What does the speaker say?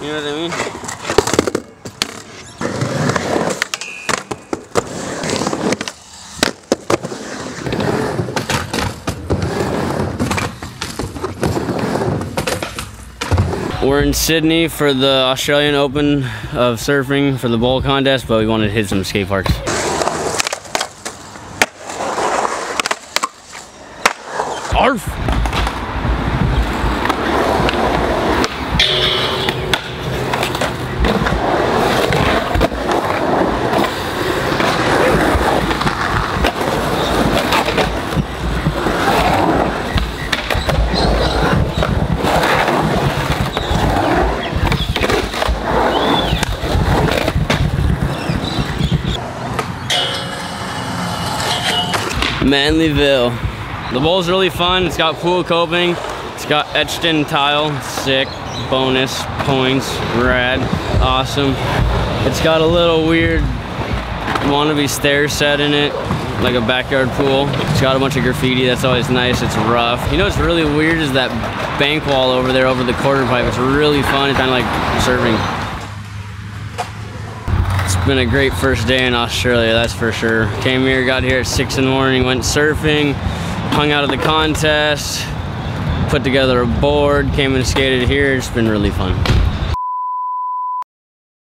You know what I mean? We're in Sydney for the Australian Open of surfing for the bowl contest, but we wanted to hit some skate parks. Arf! Manly Vale. The bowl's really fun. It's got pool coping. It's got etched in tile. Sick. Bonus. Points. Rad. Awesome. It's got a little weird wannabe stair set in it. Like a backyard pool. It's got a bunch of graffiti. That's always nice. It's rough. You know what's really weird is that bank wall over there over the quarter pipe. It's really fun. It's kind of like surfing. Been a great first day in Australia, that's for sure. Came here, got here at six in the morning, went surfing, hung out at the contest, put together a board, came and skated here. It's been really fun.